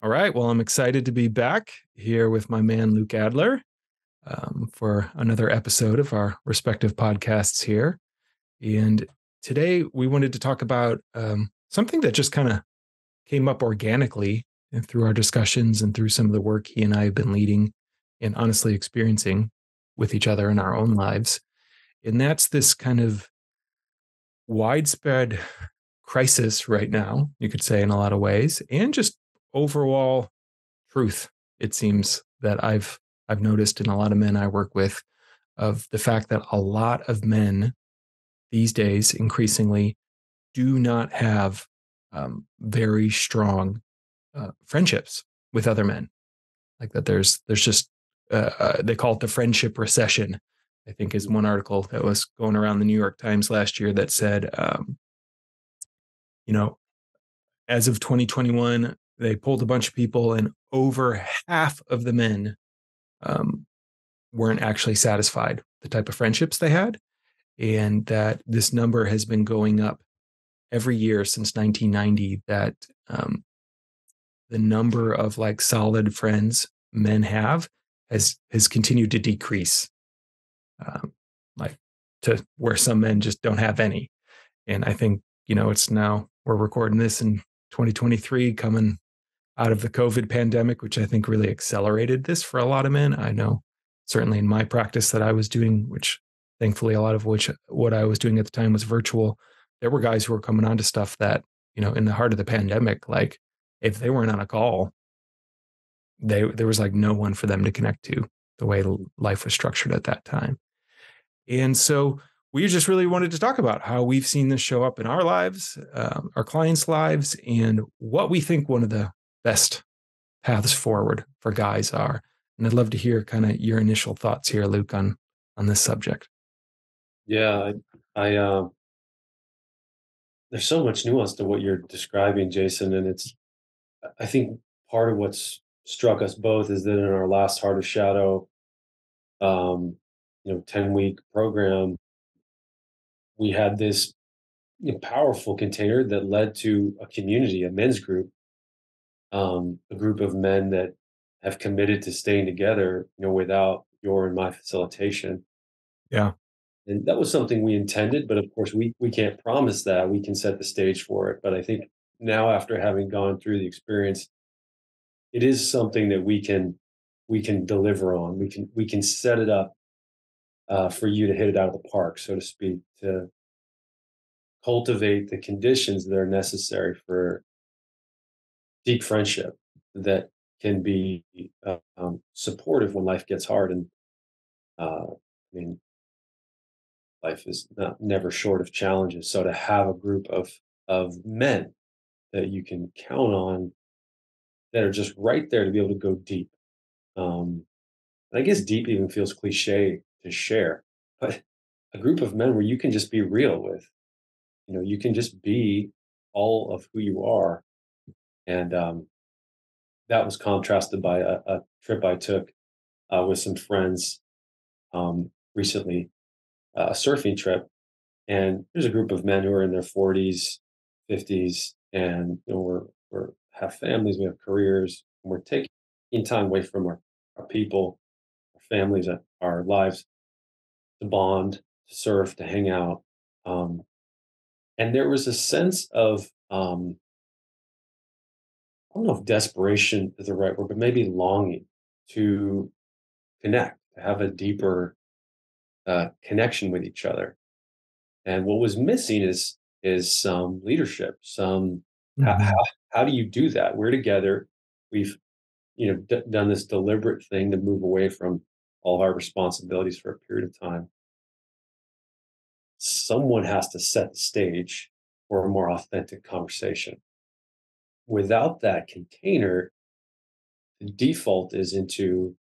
All right. Well, I'm excited to be back here with my man, Luke Adler, um, for another episode of our respective podcasts here. And today we wanted to talk about um, something that just kind of came up organically and through our discussions and through some of the work he and I have been leading and honestly experiencing with each other in our own lives. And that's this kind of widespread crisis right now, you could say, in a lot of ways, and just overall truth it seems that i've i've noticed in a lot of men i work with of the fact that a lot of men these days increasingly do not have um, very strong uh, friendships with other men. Like that there's there's just uh, uh, they call it the friendship recession i think is one article that was going around the new york times last year that said um, you know as of 2021 they polled a bunch of people, and over half of the men um, weren't actually satisfied with the type of friendships they had. And that this number has been going up every year since 1990. That um, the number of like solid friends men have has has continued to decrease, um, like to where some men just don't have any. And I think you know it's now we're recording this in 2023, coming out of the COVID pandemic, which I think really accelerated this for a lot of men. I know certainly in my practice that I was doing, which thankfully a lot of which what I was doing at the time was virtual. There were guys who were coming on to stuff that, you know, in the heart of the pandemic, like if they weren't on a call, they there was like no one for them to connect to the way life was structured at that time. And so we just really wanted to talk about how we've seen this show up in our lives, um, our clients' lives, and what we think one of the best paths forward for guys are. And I'd love to hear kind of your initial thoughts here, Luke, on on this subject. Yeah, I, I uh, there's so much nuance to what you're describing, Jason, and it's I think part of what's struck us both is that in our last Heart of Shadow, um, you know, ten week program, we had this powerful container that led to a community, a men's group um, a group of men that have committed to staying together, you know, without your and my facilitation. Yeah. And that was something we intended, but of course we we can't promise that. We can set the stage for it. But I think now after having gone through the experience, it is something that we can we can deliver on. We can we can set it up uh, for you to hit it out of the park, so to speak, to cultivate the conditions that are necessary for deep friendship that can be uh, um, supportive when life gets hard. And uh, I mean, life is not never short of challenges. So to have a group of of men that you can count on that are just right there to be able to go deep. Um, I guess deep even feels cliche to share, but a group of men where you can just be real with, you know, you can just be all of who you are and um, that was contrasted by a, a trip I took uh, with some friends um, recently, uh, a surfing trip. And there's a group of men who are in their 40s, 50s, and you know we're we're have families, we have careers, and we're taking time away from our, our people, our families, uh, our lives to bond, to surf, to hang out. Um, and there was a sense of um, don't know if desperation is the right word, but maybe longing to connect, to have a deeper uh, connection with each other. And what was missing is is some leadership. Some mm-hmm. how, how do you do that? We're together. We've you know d- done this deliberate thing to move away from all our responsibilities for a period of time. Someone has to set the stage for a more authentic conversation without that container, the default is into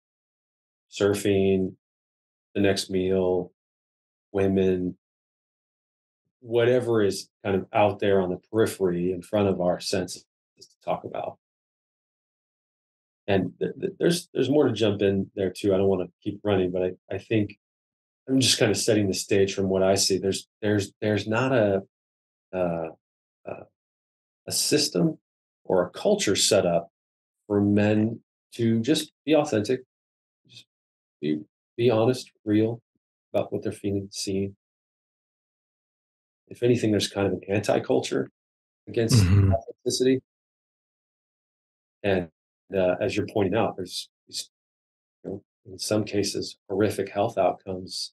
surfing, the next meal, women, whatever is kind of out there on the periphery in front of our senses to talk about. And th- th- there's there's more to jump in there too. I don't want to keep running, but I, I think I'm just kind of setting the stage from what I see. There's there's there's not a uh, uh, a system or a culture set up for men to just be authentic, just be be honest, real about what they're feeling, seeing. If anything, there's kind of an anti-culture against hmm authenticity, and uh, as you're pointing out, there's these, you know, in some cases horrific health outcomes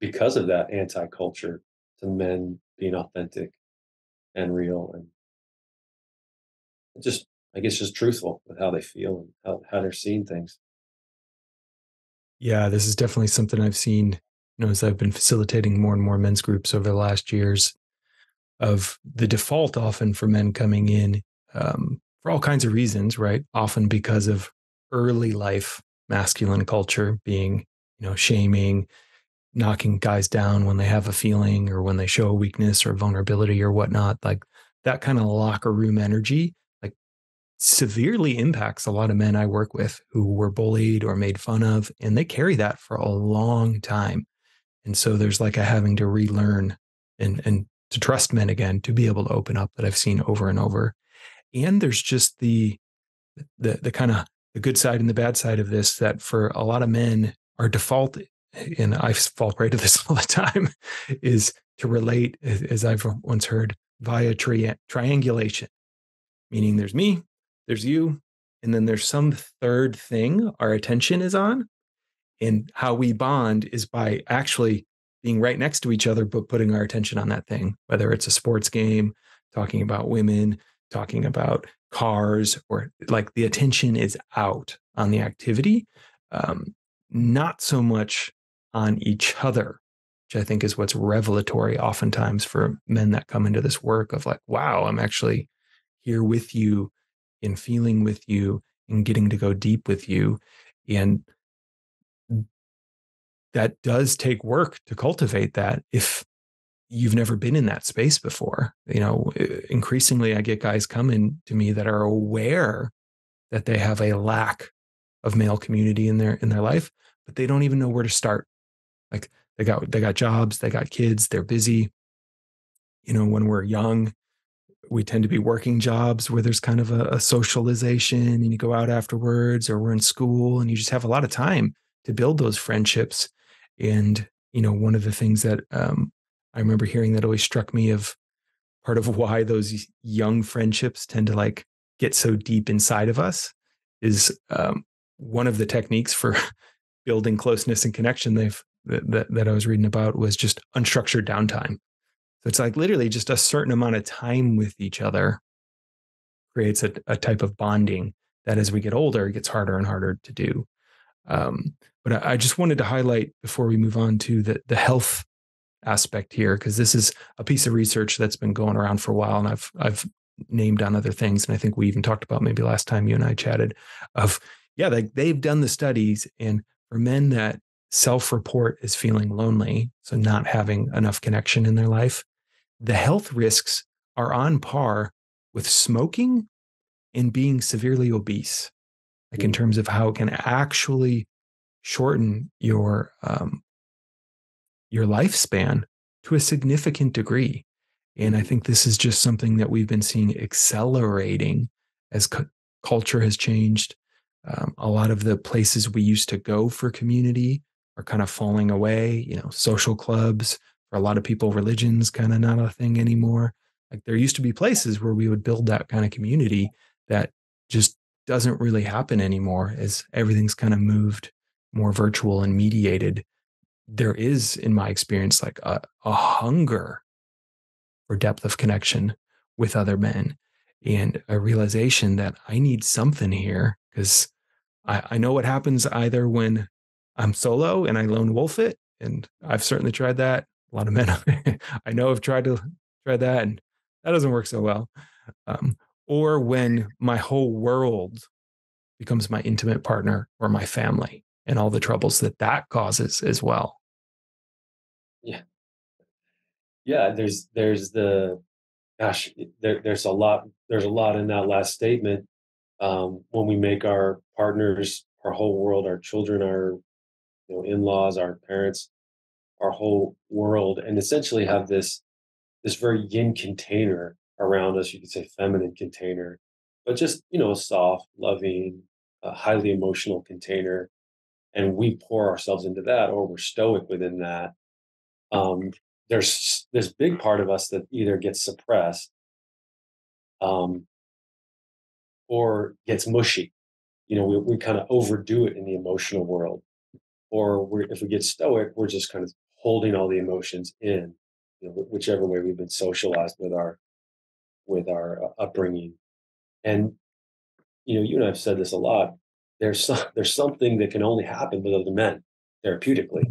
because of that anti-culture to men being authentic and real and just, I guess, just truthful with how they feel and how, how they're seeing things. Yeah, this is definitely something I've seen, you know, as I've been facilitating more and more men's groups over the last years of the default often for men coming in um, for all kinds of reasons, right? Often because of early life masculine culture being, you know, shaming, knocking guys down when they have a feeling or when they show a weakness or vulnerability or whatnot. Like that kind of locker room energy, severely impacts a lot of men I work with who were bullied or made fun of, and they carry that for a long time. And so there's like a having to relearn and and to trust men again to be able to open up that I've seen over and over. And there's just the the the kind of the good side and the bad side of this that for a lot of men our default and I fall prey to this all the time is to relate as I've once heard via tri- triangulation meaning there's me there's you and then there's some third thing our attention is on and how we bond is by actually being right next to each other, but putting our attention on that thing, whether it's a sports game, talking about women, talking about cars, or like the attention is out on the activity, um, not so much on each other, which I think is what's revelatory oftentimes for men that come into this work of like, wow, I'm actually here with you in feeling with you and getting to go deep with you. And that does take work to cultivate that if you've never been in that space before. You know, increasingly I get guys coming to me that are aware that they have a lack of male community in their in their life, but they don't even know where to start. Like they got they got jobs, they got kids, they're busy. You know, when we're young, we tend to be working jobs where there's kind of a, a, socialization and you go out afterwards or we're in school and you just have a lot of time to build those friendships and, you know, one of the things that um, I remember hearing that always struck me of part of why those young friendships tend to like get so deep inside of us is um, one of the techniques for building closeness and connection they've that, that, that I was reading about was just unstructured downtime. So it's like literally just a certain amount of time with each other creates a, a type of bonding that as we get older, it gets harder and harder to do. Um, but I, I just wanted to highlight before we move on to the the health aspect here because this is a piece of research that's been going around for a while, and I've I've named on other things, and I think we even talked about maybe last time you and I chatted of yeah, they, they've done the studies, and for men that self-report is feeling lonely, so not having enough connection in their life, the health risks are on par with smoking and being severely obese like in terms of how it can actually shorten your um, your lifespan to a significant degree. And I think this is just something that we've been seeing accelerating as cu- culture has changed. Um, a lot of the places we used to go for community are kind of falling away. You know, social clubs for a lot of people, religions kind of not a thing anymore. Like there used to be places where we would build that kind of community that just doesn't really happen anymore as everything's kind of moved more virtual and mediated there is, in my experience, like a, a hunger for depth of connection with other men and a realization that I need something here because I, I know what happens either when I'm solo and I lone wolf it. And I've certainly tried that. A lot of men I know have tried to try that and that doesn't work so well. Um, or when my whole world becomes my intimate partner or my family and all the troubles that that causes as well. yeah, yeah. There's there's the gosh. There, there's a lot. There's a lot in that last statement. Um, when we make our partners, our whole world, our children, our you know in-laws, our parents, our whole world, and essentially have this this very yin container around us. You could say feminine container but just you know a soft loving uh, highly emotional container. And we pour ourselves into that or we're stoic within that. Um, there's this big part of us that either gets suppressed um, or gets mushy. You know we, we kind of overdo it in the emotional world. Or if we get stoic we're just kind of holding all the emotions in you know, whichever way we've been socialized with our with our uh, upbringing. And you know you and i've said this a lot there's some, there's something that can only happen with other men therapeutically.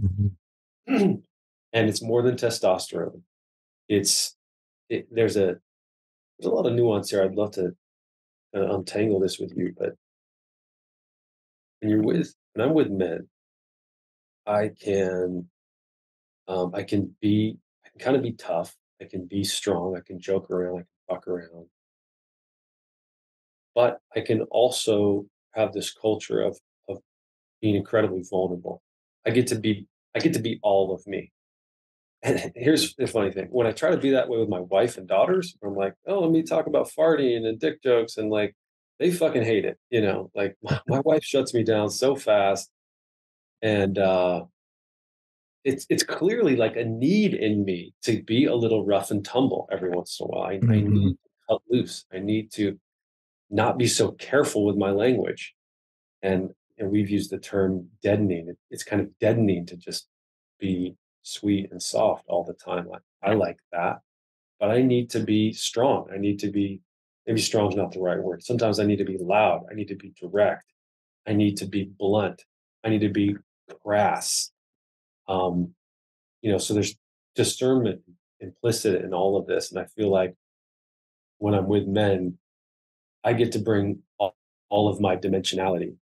Mm-hmm. and it's more than testosterone. It's it, there's a there's a lot of nuance here. I'd love to uh, untangle this with you but when you're with when i'm with men i can um, i can be i can kind of be tough i can be strong i can joke around i can fuck around. But i can also have this culture of of being incredibly vulnerable. I get to be i get to be all of me. And here's the funny thing when i try to be that way with my wife and daughters i'm like oh let me talk about farting and dick jokes and like they fucking hate it you know like my, my wife shuts me down so fast and uh it's it's clearly like a need in me to be a little rough and tumble every once in a while. I, mm-hmm. I need to cut loose. I need to not be so careful with my language. And and we've used the term deadening. It, it's kind of deadening to just be sweet and soft all the time. I, I like that, but I need to be strong. I need to be maybe strong is not the right word. Sometimes I need to be loud. I need to be direct. I need to be blunt. I need to be crass. Um, you know, so there's discernment implicit in all of this. And I feel like when I'm with men, I get to bring all, all of my dimensionality.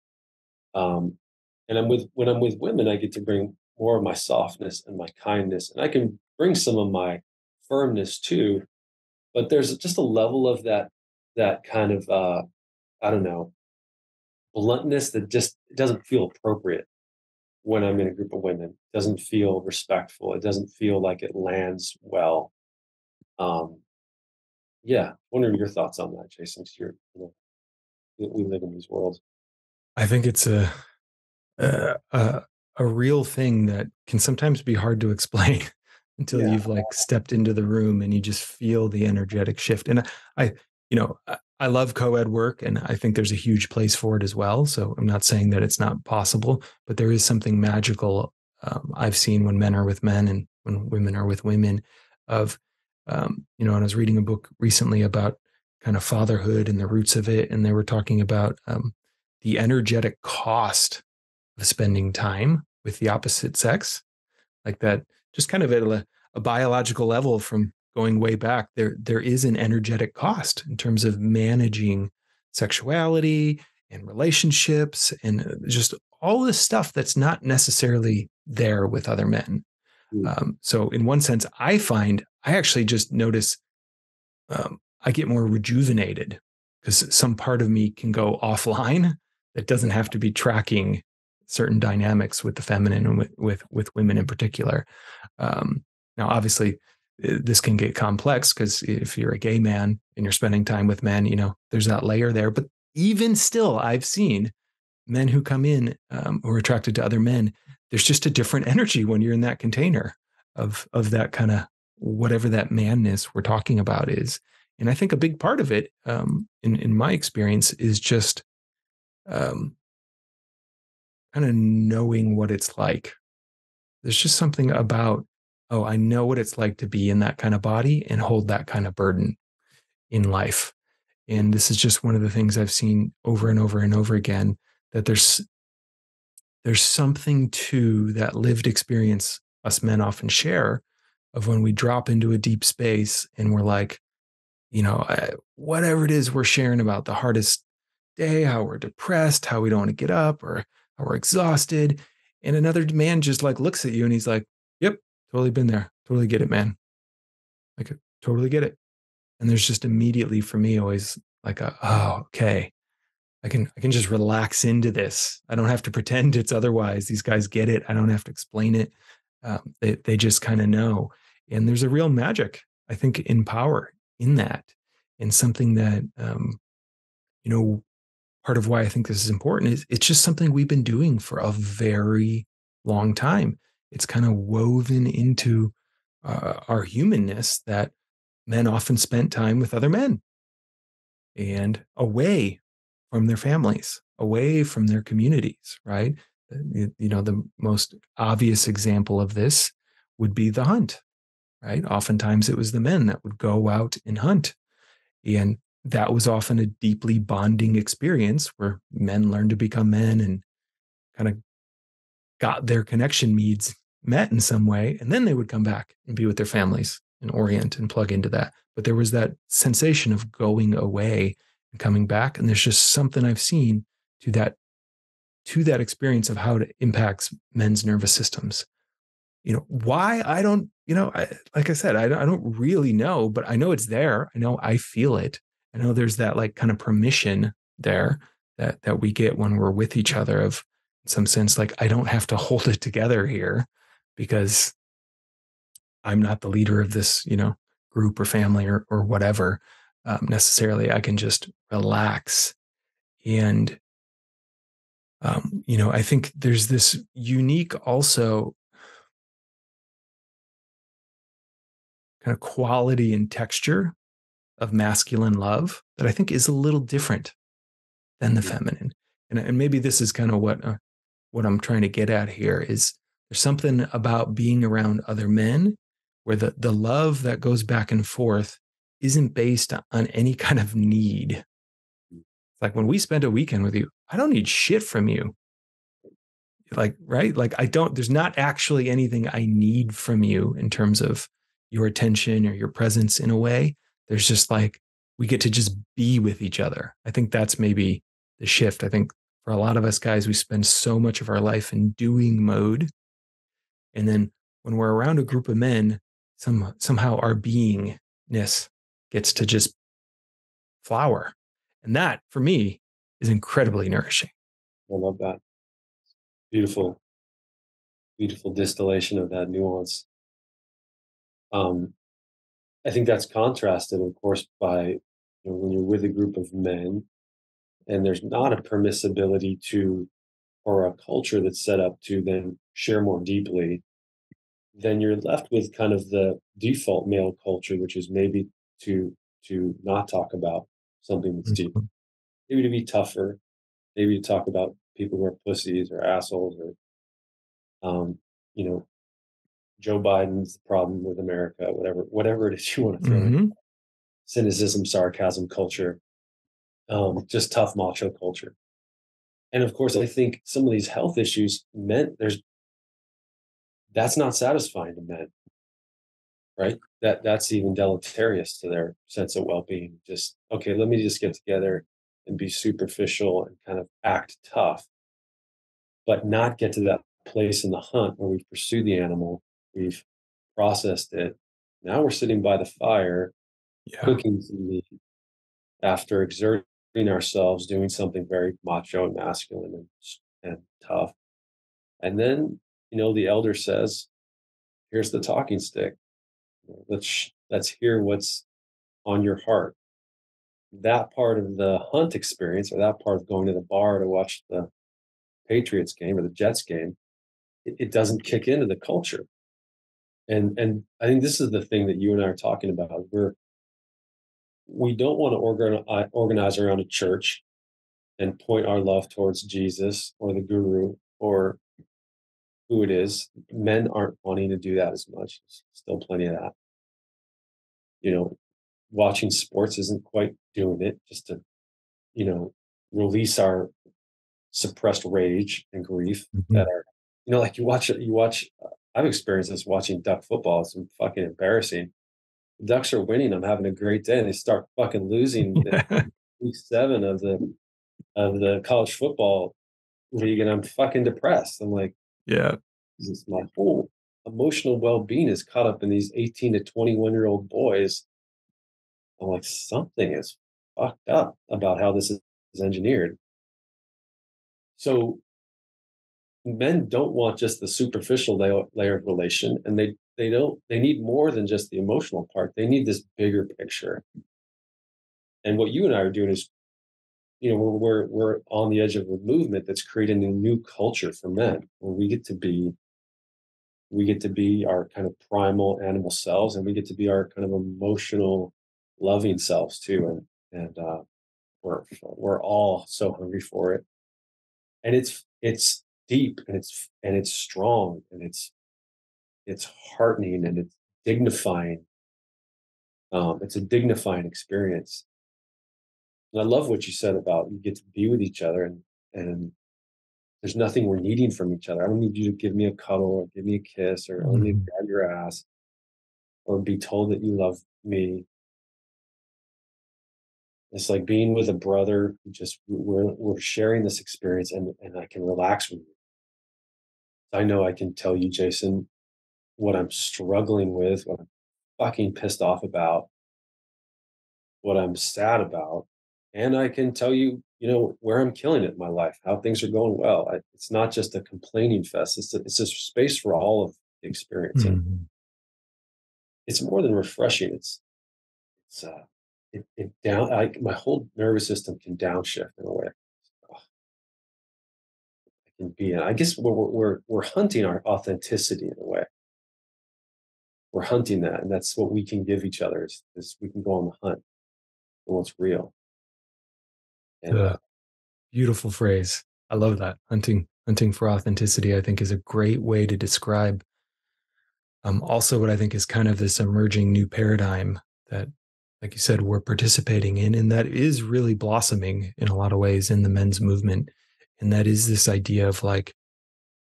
Um, and I'm with when I'm with women, I get to bring more of my softness and my kindness, and I can bring some of my firmness too. But there's just a level of that that kind of uh, I don't know bluntness that just doesn't feel appropriate when I'm in a group of women. It doesn't feel respectful. It doesn't feel like it lands well. Um, yeah, what are your thoughts on that, Jason? Because you're, you know, we live in these worlds. I think it's a, a a, a real thing that can sometimes be hard to explain until yeah. you've like stepped into the room and you just feel the energetic shift. And I, you know, I love co-ed work and I think there's a huge place for it as well. So I'm not saying that it's not possible, but there is something magical um, I've seen when men are with men and when women are with women of, um, you know, and I was reading a book recently about kind of fatherhood and the roots of it. And they were talking about um, the energetic cost of spending time with the opposite sex, like that, just kind of at a, a biological level from going way back, there there is an energetic cost in terms of managing sexuality and relationships and uh, just all this stuff that's not necessarily there with other men. Mm. Um, so, in one sense, I find I actually just notice um, I get more rejuvenated because some part of me can go offline that doesn't have to be tracking certain dynamics with the feminine and with with, with women in particular. Um, now, obviously, this can get complex because if you're a gay man and you're spending time with men, you know, there's that layer there. But even still, I've seen men who come in um, who are attracted to other men. There's just a different energy when you're in that container of of that kind of whatever that manness we're talking about is. And I think a big part of it, um, in in my experience, is just um, kind of knowing what it's like. There's just something about oh, I know what it's like to be in that kind of body and hold that kind of burden in life. And this is just one of the things I've seen over and over and over again that there's there's something to that lived experience us men often share of when we drop into a deep space and we're like, you know, whatever it is we're sharing about the hardest day, how we're depressed, how we don't want to get up, or how we're exhausted. And another man just like looks at you and he's like, Yep, Totally been there. Totally get it, man. Like, totally get it. And there's just immediately for me always like a, oh, okay. I can I can just relax into this. I don't have to pretend it's otherwise. These guys get it. I don't have to explain it. Um, they they just kind of know. And there's a real magic, I think, in power in that, in something that um, you know, part of why I think this is important is it's just something we've been doing for a very long time. It's kind of woven into uh, our humanness that men often spent time with other men and away from their families, away from their communities, right? You, you know, the most obvious example of this would be the hunt, right? Oftentimes it was the men that would go out and hunt. And that was often a deeply bonding experience where men learned to become men and kind of got their connection needs met in some way. And then they would come back and be with their families and orient and plug into that. But there was that sensation of going away and coming back. And there's just something I've seen to that to that experience of how it impacts men's nervous systems. You know, why I don't, you know, I, like I said, I don't, I don't really know, but I know it's there. I know I feel it. I know there's that like kind of permission there that that we get when we're with each other of some sense like I don't have to hold it together here because I'm not the leader of this, you know, group or family or or whatever um, necessarily. I can just relax and um, you know, I think there's this unique also kind of quality and texture of masculine love that I think is a little different than the mm-hmm. feminine. And, and maybe this is kind of what uh, what I'm trying to get at here is there's something about being around other men where the the love that goes back and forth isn't based on any kind of need. It's like when we spend a weekend with you, I don't need shit from you. Like, right? Like I don't there's not actually anything I need from you in terms of your attention or your presence in a way there's just like we get to just be with each other. I think that's maybe the shift. I think for a lot of us guys, we spend so much of our life in doing mode. And then when we're around a group of men, some somehow our beingness gets to just flower. And that for me is incredibly nourishing. I love that. Beautiful, beautiful distillation of that nuance. Um, I think that's contrasted, of course, by you know, when you're with a group of men and there's not a permissibility to, or a culture that's set up to then share more deeply, then you're left with kind of the default male culture, which is maybe to to not talk about something that's deep, mm-hmm. maybe to be tougher, maybe to talk about people who are pussies or assholes or, um, you know, Joe Biden's the problem with America, whatever, whatever it is you want to throw mm-hmm. in. Cynicism, sarcasm culture, um, just tough macho culture. And of course, I think some of these health issues meant there's that's not satisfying to men, right? That that's even deleterious to their sense of well-being. Just okay, let me just get together and be superficial and kind of act tough, but not get to that place in the hunt where we've pursued the animal We've processed it. Now we're sitting by the fire, yeah. cooking some meat after exerting ourselves, doing something very macho and masculine and, and tough. And then, you know, the elder says, here's the talking stick. Let's let's hear what's on your heart. That part of the hunt experience, or that part of going to the bar to watch the Patriots game or the Jets game, it, it doesn't kick into the culture and and i think this is the thing that you and i are talking about we're we don't want to organize, uh, organize around a church and point our love towards jesus or the guru or who it is men aren't wanting to do that as much There's still plenty of that you know watching sports isn't quite doing it just to you know release our suppressed rage and grief mm-hmm. that are you know like you watch you watch uh, I've experienced this watching duck football. It's fucking embarrassing. Ducks are winning. I'm having a great day, and they start fucking losing week seven of the of the college football league, and I'm fucking depressed. I'm like, yeah, this my whole emotional well being is caught up in these 18 to 21 year old boys. I'm like, something is fucked up about how this is engineered. So men don't want just the superficial layer, layer of relation and they they don't they need more than just the emotional part they need this bigger picture and what you and i are doing is you know, we're, we're we're on the edge of a movement that's creating a new culture for men, where we get to be we get to be our kind of primal animal selves, and we get to be our kind of emotional, loving selves too. And and uh, we're we're all so hungry for it, and it's it's deep and it's and it's strong and it's it's heartening and it's dignifying. Um, it's a dignifying experience. And I love what you said about you get to be with each other and and there's nothing we're needing from each other. I don't need you to give me a cuddle or give me a kiss or only Mhm. grab your ass or be told that you love me. It's like being with a brother just we're we're sharing this experience and and I can relax with you. I know I can tell you, Jason, what I'm struggling with, what I'm fucking pissed off about, what I'm sad about, and I can tell you, you know, where I'm killing it in my life, how things are going well. I, it's not just a complaining fest. It's a, it's a space for all of the experience, Mhm. it's more than refreshing. It's it's uh, it, it down. I, my whole nervous system can downshift in a way. Oh, I can be. I guess we're we're we're hunting our authenticity in a way. We're hunting that, and that's what we can give each other. Is, is we can go on the hunt for what's real. And uh, beautiful phrase. I love that. Hunting hunting for authenticity, I think, is a great way to describe um, also what I think is kind of this emerging new paradigm that, like you said, we're participating in, and that is really blossoming in a lot of ways in the men's movement. And that is this idea of like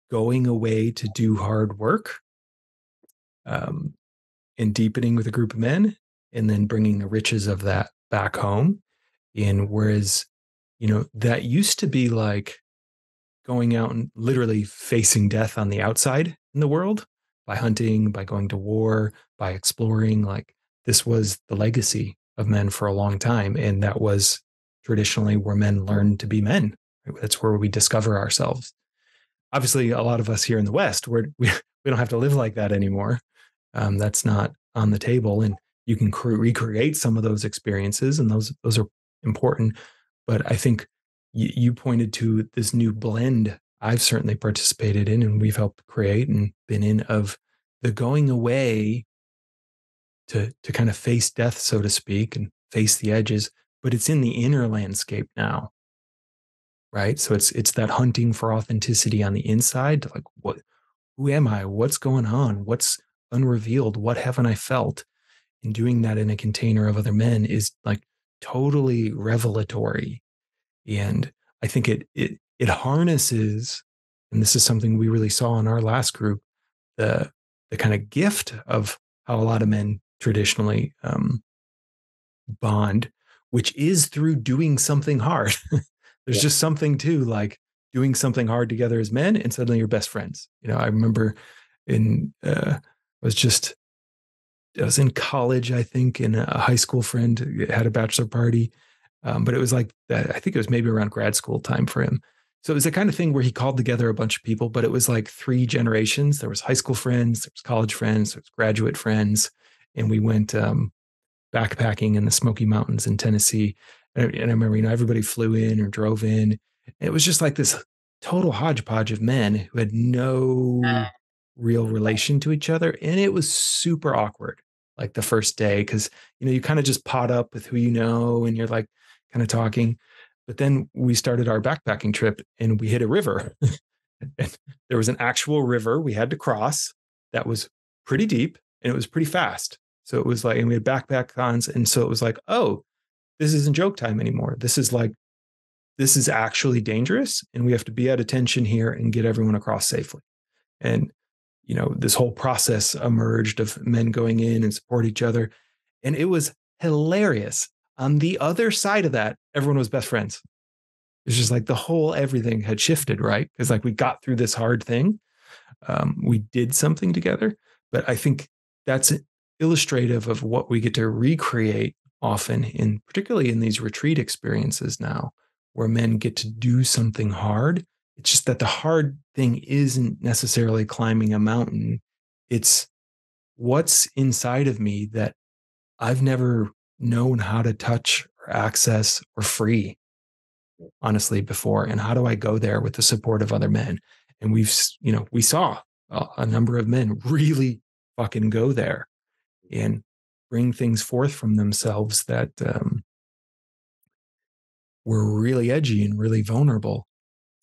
going away to do hard work um, and deepening with a group of men, and then bringing the riches of that back home. And whereas, you know, that used to be like going out and literally facing death on the outside in the world by hunting, by going to war, by exploring. Like this was the legacy of men for a long time. And that was traditionally where men learned to be men. That's where we discover ourselves. Obviously, a lot of us here in the West, we're, we, we don't have to live like that anymore. Um, that's not on the table. And you can cre- recreate some of those experiences, and those those are important. But I think you, you pointed to this new blend I've certainly participated in and we've helped create and been in of the going away to to kind of face death, so to speak, and face the edges, but it's in the inner landscape now. Right. So it's it's that hunting for authenticity on the inside, like what who am I? What's going on? What's unrevealed? What haven't I felt? And doing that in a container of other men is like totally revelatory and I think it it it harnesses, and this is something we really saw in our last group, the the kind of gift of how a lot of men traditionally um, bond, which is through doing something hard. There's yeah, just something too like doing something hard together as men, and suddenly you're best friends. You know, I remember in uh, I was just I was in college, I think, and a high school friend had a bachelor party, um, but it was like that. I think it was maybe around grad school time for him. So it was the kind of thing where he called together a bunch of people, but it was like three generations. There was high school friends, there was college friends, there was graduate friends, and we went um, backpacking in the Smoky Mountains in Tennessee. And, and I remember, you know, everybody flew in or drove in. It was just like this total hodgepodge of men who had no real relation to each other. And it was super awkward, like the first day, because, you know, you kind of just pot up with who you know and you're like kind of talking. But then we started our backpacking trip and we hit a river. there was an actual river we had to cross that was pretty deep and it was pretty fast. So it was like, and we had backpack cons. And so it was like, oh, this isn't joke time anymore. This is like, this is actually dangerous. And we have to be at attention here and get everyone across safely. And, you know, this whole process emerged of men going in and support each other. And it was hilarious. On the other side of that, everyone was best friends. It's just like the whole everything had shifted, right? Because like we got through this hard thing. Um, we did something together. But I think that's illustrative of what we get to recreate often in particularly in these retreat experiences now, where men get to do something hard. It's just that the hard thing isn't necessarily climbing a mountain. It's what's inside of me that I've never known how to touch or access or free honestly before and how do i go there with the support of other men and we've you know we saw a, number of men really fucking go there and bring things forth from themselves that um, were really edgy and really vulnerable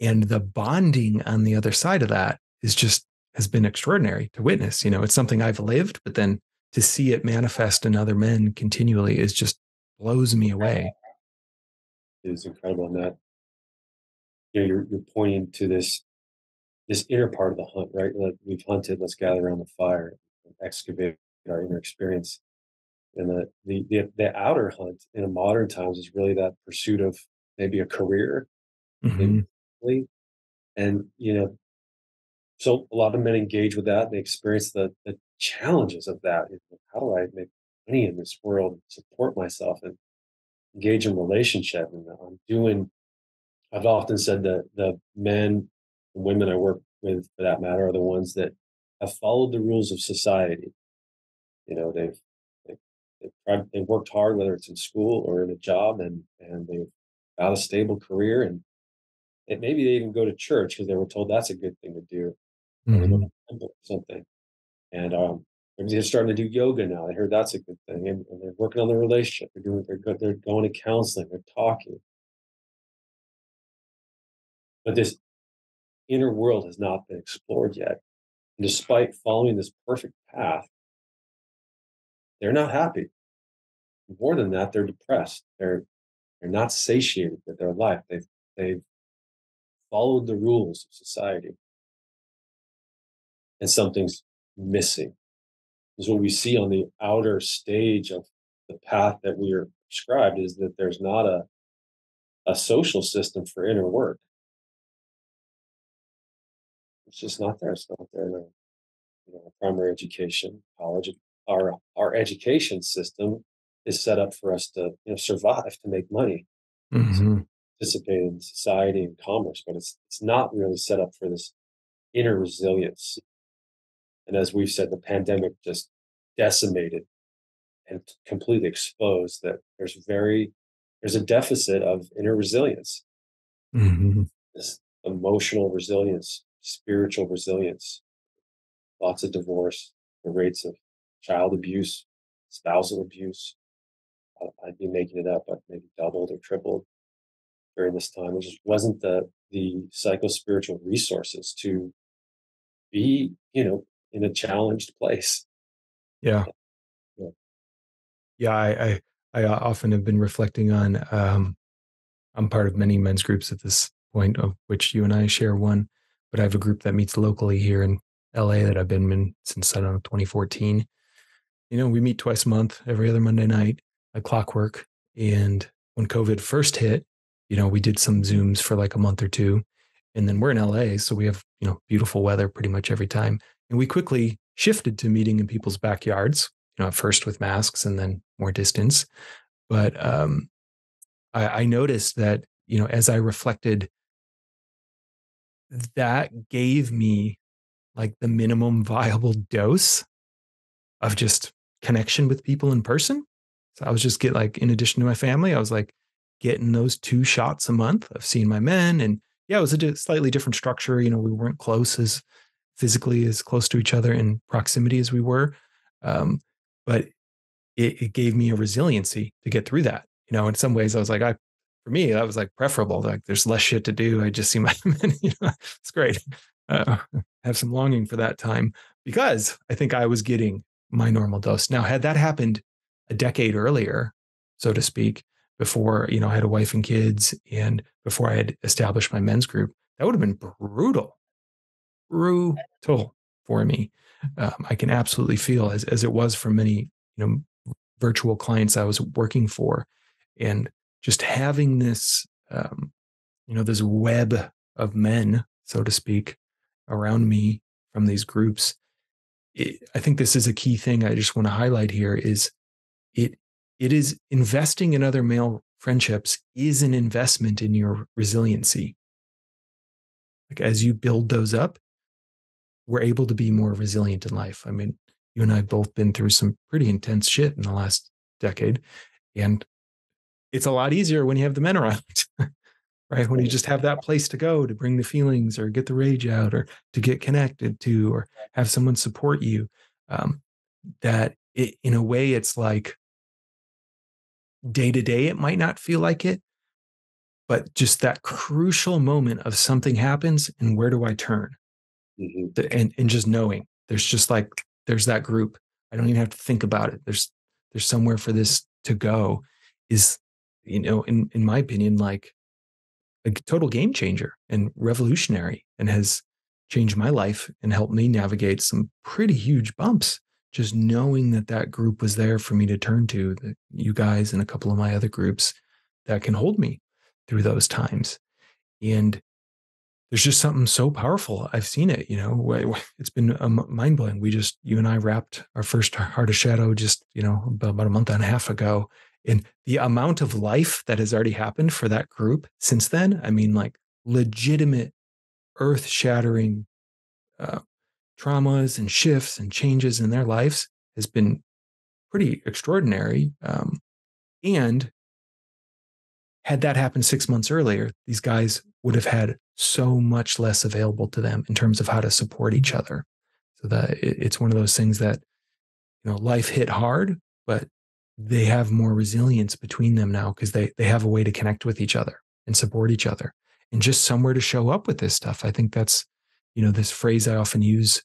and the bonding on the other side of that is just has been extraordinary to witness you know it's something i've lived but then to see it manifest in other men continually is just blows me away. It is incredible and that you know you're, you're pointing to this this inner part of the hunt right? Like we've hunted let's gather around the fire and excavate our inner experience. And the, the the the outer hunt in modern times is really that pursuit of maybe a career mm-hmm. And you know so a lot of men engage with that they experience the the challenges of that how do i make money in this world support myself and engage in relationship? And i'm doing i've often said that the men and women i work with for that matter are the ones that have followed the rules of society. You know they've they've, they've, worked hard whether it's in school or in a job and and they've got a stable career and and maybe they even go to church because they were told that's a good thing to do mm-hmm. or something and um maybe they're starting to do yoga now i heard that's a good thing and, and they're working on their relationship they're doing they're good they're going to counseling they're talking but this inner world has not been explored yet and despite following this perfect path they're not happy. More than that, they're depressed. They're they're not satiated with their life. They've they've followed the rules of society. And something's missing. Is what we see on the outer stage of the path that we are prescribed is that there's not a a social system for inner work. It's just not there. It's not there. in our, You know, primary education, college, our our education system is set up for us to you know survive to make money mm-hmm. Participate in society and commerce but it's it's not really set up for this inner resilience and as we've said the pandemic just decimated and completely exposed that there's very there's a deficit of inner resilience mm-hmm. this emotional resilience spiritual resilience lots of divorce the rates of child abuse, spousal abuse. I'd be making it up, but maybe doubled or tripled during this time. There just wasn't the the psycho-spiritual resources to be, you know, in a challenged place. Yeah. Yeah. Yeah. I, I, I often have been reflecting on, um, I'm part of many men's groups at this point, of which you and I share one, but I have a group that meets locally here in LA that I've been in since, I don't know, 2014 you know, we meet twice a month, every other Monday night at clockwork. And when COVID first hit, you know, we did some Zooms for like a month or two. And then we're in LA. So we have, you know, beautiful weather pretty much every time. And we quickly shifted to meeting in people's backyards, you know, at first with masks and then more distance. But um, I, I noticed that, you know, as I reflected, that gave me like the minimum viable dose of just connection with people in person. So I was just get like, in addition to my family, I was like getting those two shots a month of seeing my men. And yeah, it was a slightly different structure. You know, we weren't close as physically as close to each other in proximity as we were. Um, but it, it gave me a resiliency to get through that. You know, in some ways I was like, I, for me, that was like preferable. Like there's less shit to do. I just see my men, you know, it's great. Uh, have some longing for that time because I think I was getting my normal dose. Now, had that happened a decade earlier, so to speak, before you know I had a wife and kids, and before I had established my men's group, that would have been brutal, brutal for me. Um, I can absolutely feel as as it was for many you know virtual clients I was working for, and just having this um, you know this web of men, so to speak, around me from these groups I think this is a key thing I just want to highlight here is it it is investing in other male friendships is an investment in your resiliency. Like as you build those up, we're able to be more resilient in life. I mean, you and I have both been through some pretty intense shit in the last decade. And it's a lot easier when you have the men around. right? When you just have that place to go to bring the feelings or get the rage out or to get connected to or have someone support you. Um, that it, in a way, it's like day to day, it might not feel like it, but just that crucial moment of something happens and where do I turn? Mm-hmm. And, and just knowing there's just like, there's that group. I don't even have to think about it. There's, there's somewhere for this to go is, you know, in, in my opinion, like a total game changer and revolutionary and has changed my life and helped me navigate some pretty huge bumps just knowing that that group was there for me to turn to that you guys and a couple of my other groups that can hold me through those times. And there's just something so powerful. I've seen it you know it's been mind blowing we just you and i wrapped our first heart of shadow just you know about a month and a half ago. And the amount of life that has already happened for that group since then i mean like legitimate earth shattering uh, traumas and shifts and changes in their lives has been pretty extraordinary. Um, and had that happened six months earlier, these guys would have had so much less available to them in terms of how to support each other. So that it, it's one of those things that, you know, life hit hard, but they have more resilience between them now because they they have a way to connect with each other and support each other and just somewhere to show up with this stuff. I think that's, you know, this phrase I often use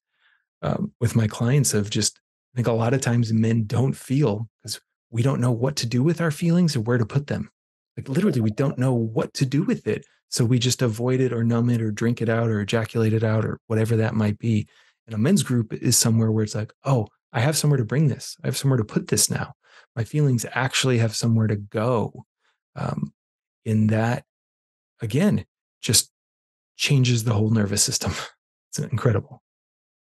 um, with my clients of just, I think a lot of times men don't feel because we don't know what to do with our feelings or where to put them. Like literally, we don't know what to do with it. So we just avoid it or numb it or drink it out or ejaculate it out or whatever that might be. And a men's group is somewhere where it's like, oh, I have somewhere to bring this. I have somewhere to put this now. My feelings actually have somewhere to go. Um, in that, again, just changes the whole nervous system. It's incredible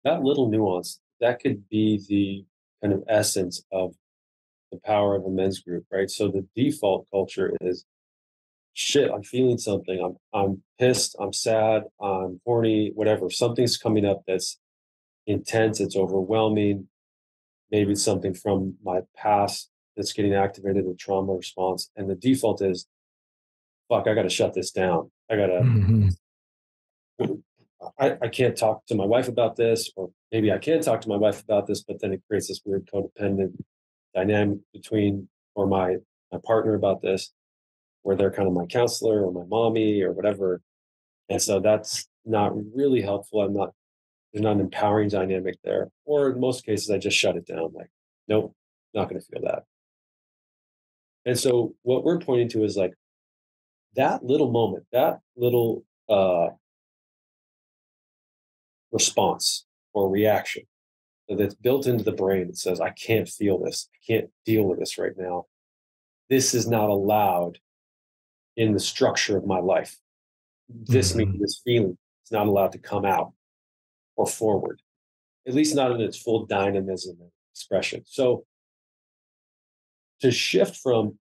that little nuance that could be the kind of essence of the power of a men's group, right? So the default culture is shit, I'm feeling something. I'm I'm pissed, I'm sad, I'm horny, whatever. Something's coming up that's intense, it's overwhelming. Maybe it's something from my past that's getting activated, a trauma response. And the default is, fuck, I gotta shut this down. I gotta mm-hmm. I, I can't talk to my wife about this, or maybe I can talk to my wife about this, but then it creates this weird codependent dynamic between or my my partner about this, where they're kind of my counselor or my mommy or whatever. And so that's not really helpful. I'm not there's not an empowering dynamic there. Or in most cases, I just shut it down. Like, nope, not going to feel that. And so what we're pointing to is like that little moment, that little uh, response or reaction that's built into the brain that says, I can't feel this. I can't deal with this right now. This is not allowed in the structure of my life. This mm-hmm. means this feeling is not allowed to come out or forward, at least not in its full dynamism and expression. So to shift from,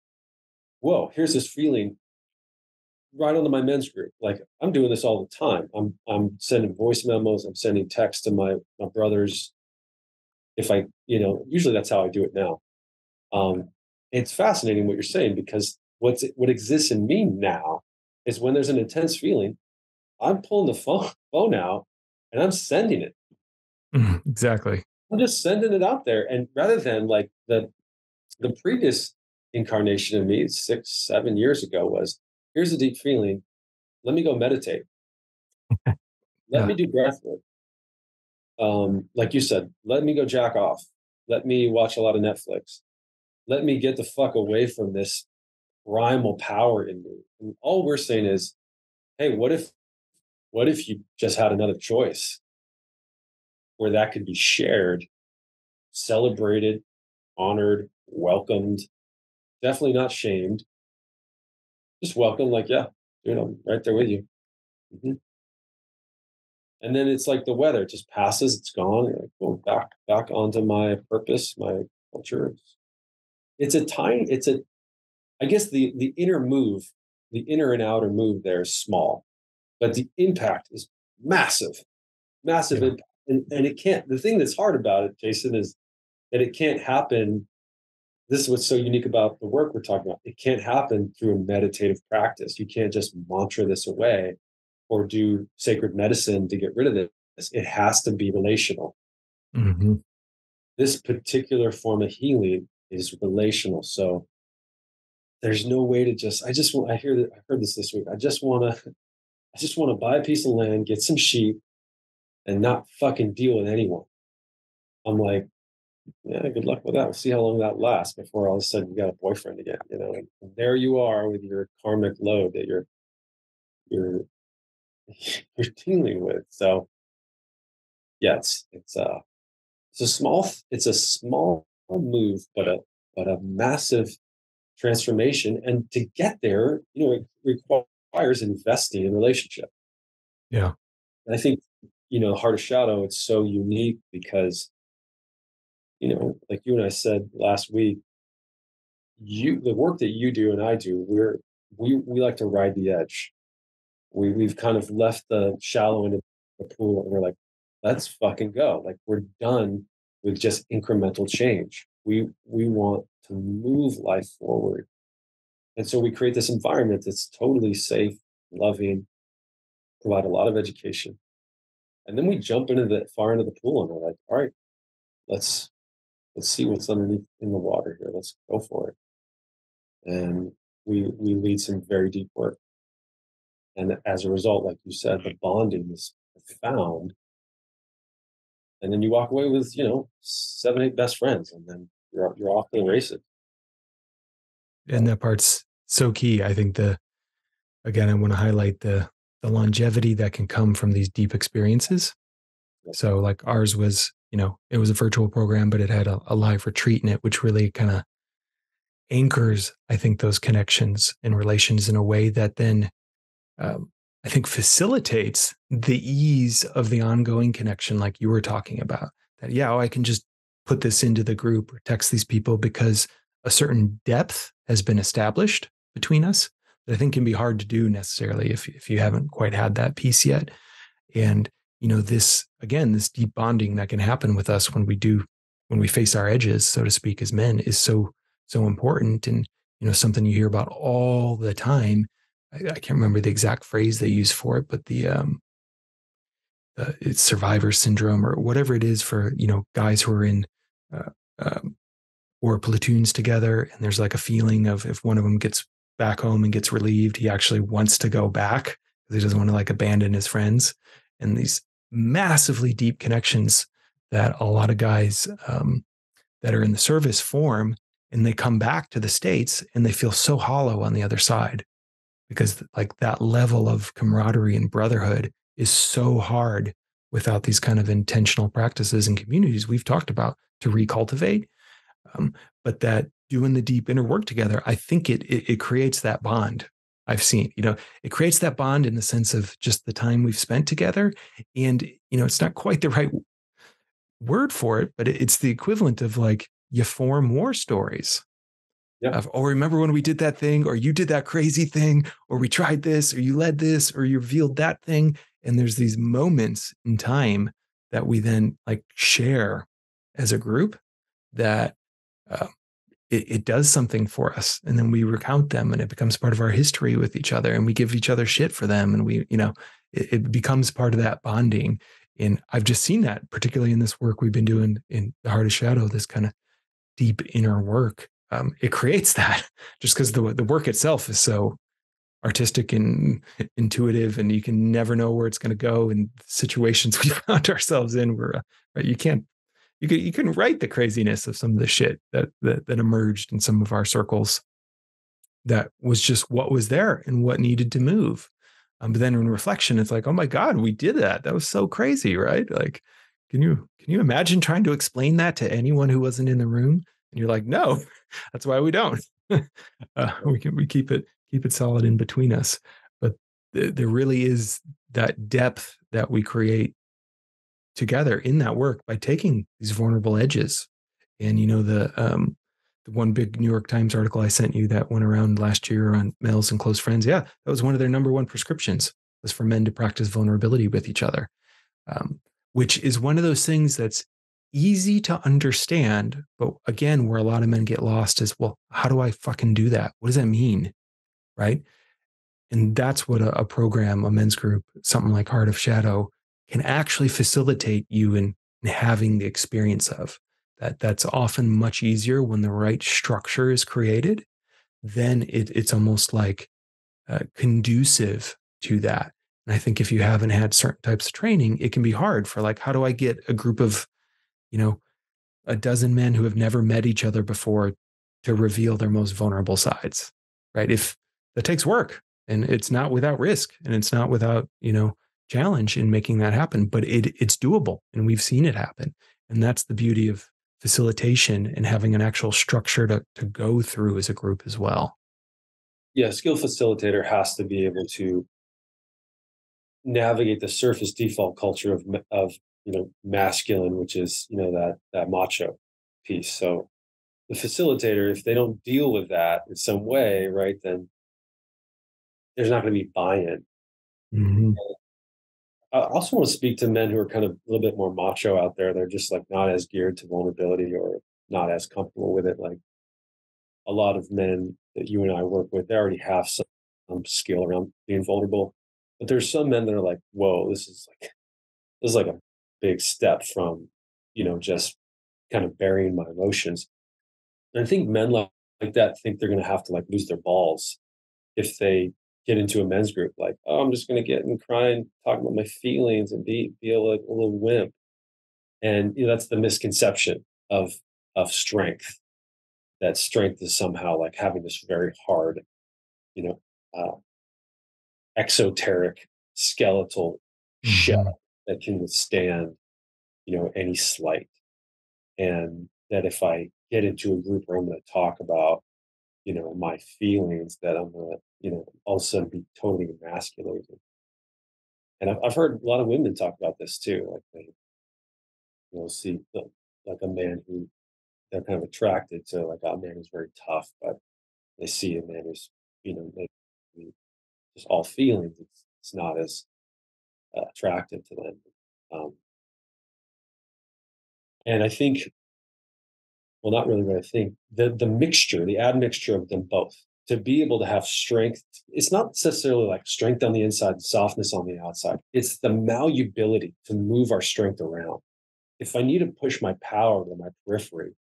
whoa, here's this feeling right onto my men's group. Like I'm doing this all the time. I'm I'm sending voice memos. I'm sending texts to my my brothers. If I, you know, usually that's how I do it now. Um, it's fascinating what you're saying because what's what exists in me now is when there's an intense feeling, I'm pulling the phone phone out and I'm sending it. Exactly. I'm just sending it out there, and rather than like the the previous incarnation of me six seven years ago was here's a deep feeling. Let me go meditate. let yeah. me do breath work. Um, like you said, let me go jack off. Let me watch a lot of Netflix. Let me get the fuck away from this primal power in me. And all we're saying is, hey, what if, what if you just had another choice where that could be shared, celebrated, honored, welcomed, definitely not shamed, just welcome, like, yeah, you know, right there with you. Mm-hmm. And then it's like the weather it just passes, it's gone. You're like, going back, back onto my purpose, my culture. It's a tiny, it's a, I guess the the inner move, the inner and outer move there is small, but the impact is massive, massive yeah. impact. And, and it can't, the thing that's hard about it, Jason, is that it can't happen this is what's so unique about the work we're talking about. It can't happen through a meditative practice. You can't just mantra this away or do sacred medicine to get rid of this. It has to be relational. Mm-hmm. This particular form of healing is relational. So there's no way to just, I just want, I hear that, I heard this this week. I just want to, I just want to buy a piece of land, get some sheep, and not fucking deal with anyone. I'm like, yeah, good luck with that. We'll see how long that lasts before all of a sudden you got a boyfriend again, you know. And there you are with your karmic load that you're you're you're dealing with. So yeah, it's it's uh it's a small it's a small move, but a but a massive transformation. And to get there, you know, it requires investing in relationship. Yeah. And I think, you know, the heart of shadow, it's so unique because you know, like you and I said last week, you the work that you do and I do, we're we we like to ride the edge. We we've kind of left the shallow end of the pool and we're like, let's fucking go. Like we're done with just incremental change. We we want to move life forward. And so we create this environment that's totally safe, loving, provide a lot of education. And then we jump into the far end of the pool and we're like, all right, let's let's see what's underneath in the water here. Let's go for it. And we we lead some very deep work. And as a result, like you said, the mm-hmm. bonding is profound. And then you walk away with, you know, seven, eight best friends, and then you're you're off to the races. And that part's so key. I think the again, I want to highlight the the longevity that can come from these deep experiences. So like ours was you know, it was a virtual program, but it had a, a live retreat in it, which really kind of anchors, I think, those connections and relations in a way that then um, I think facilitates the ease of the ongoing connection, like you were talking about. That, yeah, oh, I can just put this into the group or text these people because a certain depth has been established between us that I think can be hard to do necessarily if, if you haven't quite had that piece yet. And you know this again this deep bonding that can happen with us when we do when we face our edges so to speak as men is so so important. And you know something you hear about all the time i, I can't remember the exact phrase they use for it but the um uh, it's survivor syndrome or whatever it is for you know guys who are in uh, um, or platoons together. And there's like a feeling of if one of them gets back home and gets relieved he actually wants to go back because he doesn't want to like abandon his friends. And these massively deep connections that a lot of guys um, that are in the service form and they come back to the states and they feel so hollow on the other side because like that level of camaraderie and brotherhood is so hard without these kind of intentional practices and communities we've talked about to recultivate um, but that doing the deep inner work together i think it, it, it creates that bond I've seen. You know, it creates that bond in the sense of just the time we've spent together. And, you know, it's not quite the right word for it, but it's the equivalent of like you form war stories. Yeah. Of, oh, remember when we did that thing, or you did that crazy thing, or we tried this, or you led this, or you revealed that thing. And there's these moments in time that we then like share as a group that uh, it, it does something for us. And then we recount them and it becomes part of our history with each other and we give each other shit for them. And we you know it, it becomes part of that bonding. And i've just seen that particularly in this work we've been doing in the heart of shadow this kind of deep inner work. Um, it creates that just because the, the work itself is so artistic and intuitive and you can never know where it's going to go in situations we found ourselves in where uh, you can't you can you can write the craziness of some of the shit that that, that emerged in some of our circles that was just what was there and what needed to move. Um, but then in reflection it's like oh my god we did that. That was so crazy right? Like can you can you imagine trying to explain that to anyone who wasn't in the room? And you're like no that's why we don't. Uh, we can we keep it keep it solid in between us. But th- there really is that depth that we create together in that work by taking these vulnerable edges. And you know the um, the one big New York Times article I sent you that went around last year on males and close friends. Yeah, that was one of their number one prescriptions was for men to practice vulnerability with each other, um, which is one of those things that's easy to understand. But again, where a lot of men get lost is, well, how do I fucking do that? What does that mean? Right. And that's what a, a program, a men's group, something like Heart of Shadow can actually facilitate you in, in having the experience of. That that's often much easier when the right structure is created. Then it, it's almost like uh, conducive to that. And I think if you haven't had certain types of training, it can be hard for like, how do I get a group of, you know, a dozen men who have never met each other before to reveal their most vulnerable sides, right? If that takes work and it's not without risk and it's not without, you know, challenge in making that happen, but it it's doable and we've seen it happen. And that's the beauty of facilitation and having an actual structure to, to go through as a group as well. Yeah, skill facilitator has to be able to navigate the surface default culture of of you know masculine, which is you know that that macho piece. So the facilitator, if they don't deal with that in some way, right, then there's not going to be buy-in. Mm-hmm. I also want to speak to men who are kind of a little bit more macho out there. They're just like not as geared to vulnerability or not as comfortable with it. Like a lot of men that you and I work with, they already have some, skill around being vulnerable. But there's some men that are like, whoa, this is like this is like a big step from, you know, just kind of burying my emotions. And I think men like, like that think they're gonna have to like lose their balls if they get into a men's group like, oh, I'm just gonna get and cry and talk about my feelings and be be a, a little wimp. And you know, that's the misconception of of strength. That strength is somehow like having this very hard, you know, uh, exoteric skeletal mm-hmm. shell that can withstand, you know, any slight. And that if I get into a group where I'm going to talk about, you know, my feelings, that I'm going to, you know, all of a sudden be totally emasculated. And I've, I've heard a lot of women talk about this too. Like they, you know, see like a man who they're kind of attracted to, like a man who's very tough, but they see a man who's, you know, maybe just all feelings, it's, it's not as uh, attractive to them. Um, and I think, well, not really what I think, the, the mixture, the admixture of them both, to be able to have strength, it's not necessarily like strength on the inside, softness on the outside. It's the malleability to move our strength around. If I need to push my power to my periphery,